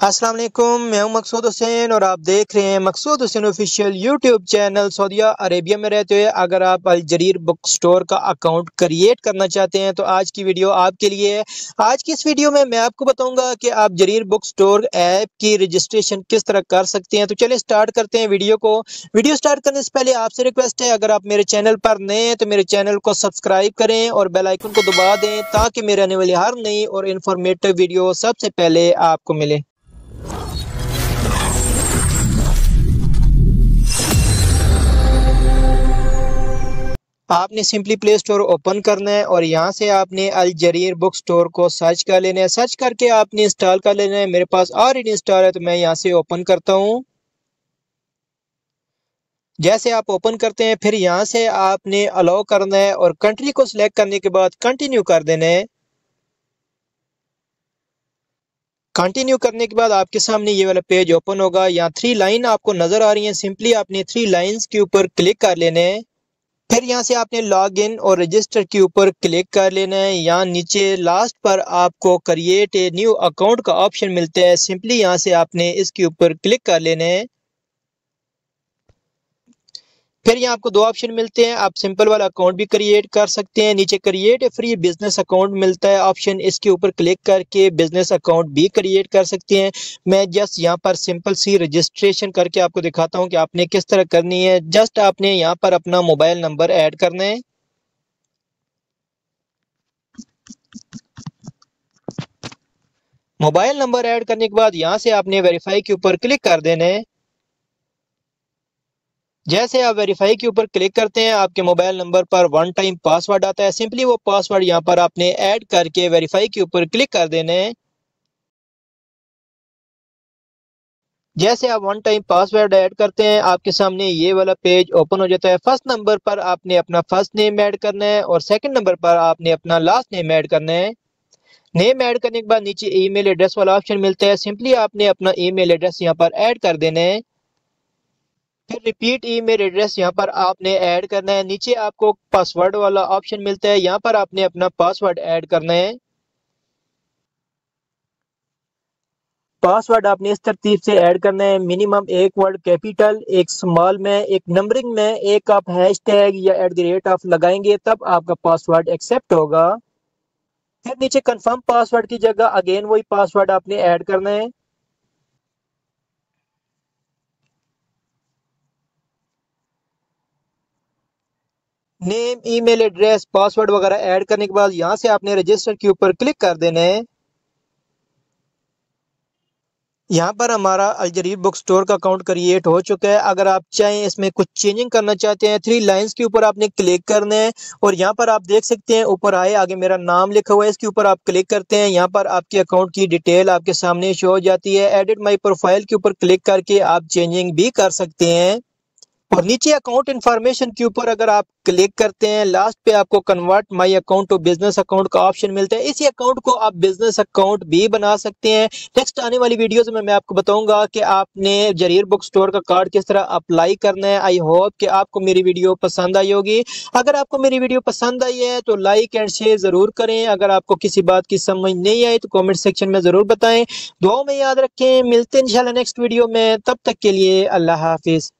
अस्सलाम वालेकुम, मैं हूँ मकसूद हुसैन और आप देख रहे हैं Maqsood Hussain official YouTube channel Saudi Arabia में रहते हुए। अगर आप अल जरीर बुक स्टोर का अकाउंट क्रिएट करना चाहते हैं तो आज की वीडियो आपके लिए है। आज की इस वीडियो में मैं आपको बताऊँगा कि आप जरीर बुक स्टोर ऐप की रजिस्ट्रेशन किस तरह कर सकते हैं। तो चलिए स्टार्ट करते हैं वीडियो को। वीडियो स्टार्ट करने से पहले आपसे रिक्वेस्ट है, अगर आप मेरे चैनल पर नए हैं तो मेरे चैनल को सब्सक्राइब करें और बेलाइकन को दबा दें, ताकि मेरे आने वाली हर नई और इन्फॉर्मेटिव वीडियो सबसे पहले आपको मिले। आपने सिंपली प्ले स्टोर ओपन करना है और यहाँ से आपने अल जरीर बुक स्टोर को सर्च कर लेना है। सर्च करके आपने इंस्टॉल कर लेना है। मेरे पास ऑलरेडी इंस्टॉल है तो मैं यहाँ से ओपन करता हूँ। जैसे आप ओपन करते हैं, फिर यहाँ से आपने अलाउ करना है और कंट्री को सिलेक्ट करने के बाद कंटिन्यू कर देना है। कंटिन्यू करने के बाद आपके सामने ये वाला पेज ओपन होगा। यहाँ थ्री लाइन आपको नज़र आ रही है। सिंपली आपने थ्री लाइंस के ऊपर क्लिक कर लेने हैं। फिर यहाँ से आपने लॉग इन और रजिस्टर के ऊपर क्लिक कर लेना है। यहाँ नीचे लास्ट पर आपको क्रिएट ए न्यू अकाउंट का ऑप्शन मिलता है। सिंपली यहाँ से आपने इसके ऊपर क्लिक कर लेना है। फिर यहाँ आपको दो ऑप्शन मिलते हैं। आप सिंपल वाला अकाउंट भी क्रिएट कर सकते हैं। नीचे create a free business account मिलता है ऑप्शन इसके ऊपर क्लिक करके बिज़नेस अकाउंट भी क्रिएट कर सकते हैं। मैं जस्ट यहाँ पर सिंपल सी रजिस्ट्रेशन करके आपको दिखाता हूँ कि आपने किस तरह करनी है। जस्ट आपने यहाँ पर अपना मोबाइल नंबर ऐड करना है। मोबाइल नंबर ऐड करने के बाद यहाँ से आपने वेरीफाई के ऊपर क्लिक कर देना है। जैसे आप वेरीफाई के ऊपर क्लिक करते हैं, आपके मोबाइल नंबर पर वन टाइम पासवर्ड आता है। सिंपली वो पासवर्ड यहाँ पर आपने ऐड करके वेरीफाई के ऊपर क्लिक कर देने हैं। जैसे आप वन टाइम पासवर्ड ऐड करते हैं, आपके सामने ये वाला पेज ओपन हो जाता है। फ़र्स्ट नंबर पर आपने अपना फ़र्स्ट नेम ऐड करना है और सेकंड नंबर पर आपने अपना लास्ट नेम ऐड करना है। नेम ऐड करने के बाद नीचे ईमेल एड्रेस वाला ऑप्शन मिलता है। सिंपली आपने अपना ईमेल एड्रेस यहाँ पर ऐड कर देना है। फिर रिपीट ईमेल एड्रेस यहाँ पर आपने ऐड करना है। नीचे आपको पासवर्ड वाला ऑप्शन मिलता है। यहाँ पर आपने अपना पासवर्ड ऐड करना है। पासवर्ड आपने इस तरतीब से ऐड करना है। मिनिमम एक वर्ड कैपिटल एक स्मॉल में, एक नंबरिंग में, एक आप हैश टैग या एट द रेट ऑफ़ लगाएँगे, तब आपका पासवर्ड एक्सेप्ट होगा। फिर नीचे कंफर्म पासवर्ड की जगह अगेन वही पासवर्ड आपने ऐड करना है। नेम, ईमेल एड्रेस, पासवर्ड वगैरह ऐड करने के बाद यहाँ से आपने रजिस्टर के ऊपर क्लिक कर देना। है यहाँ पर हमारा अलजरीर बुक स्टोर का अकाउंट क्रिएट हो चुका है। अगर आप चाहें इसमें कुछ चेंजिंग करना चाहते हैं, थ्री लाइंस के ऊपर आपने क्लिक करना है और यहाँ पर आप देख सकते हैं, ऊपर आए, आगे मेरा नाम लिखा हुआ है, इसके ऊपर आप क्लिक करते हैं। यहाँ पर आपके अकाउंट की डिटेल आपके सामने शो हो जाती है। एडिट माई प्रोफ़ाइल के ऊपर क्लिक करके आप चेंजिंग भी कर सकते हैं। और नीचे अकाउंट इन्फॉर्मेशन के ऊपर अगर आप क्लिक करते हैं लास्ट पे आपको convert my account to business account का ऑप्शन मिलता है। इसी अकाउंट को आप बिज़नेस अकाउंट भी बना सकते हैं। नेक्स्ट आने वाली वीडियोस में मैं आपको बताऊँगा कि आपने जरीर बुक स्टोर का कार्ड किस तरह अप्लाई करना है। आई होप कि आपको मेरी वीडियो पसंद आई होगी। अगर आपको मेरी वीडियो पसंद आई है तो लाइक एंड शेयर ज़रूर करें। अगर आपको किसी बात की समझ नहीं आई तो कॉमेंट सेक्शन में ज़रूर बताएँ। दुआओं में याद रखें। मिलते हैं इंशाल्लाह नेक्स्ट वीडियो में। तब तक के लिए अल्लाह हाफिज।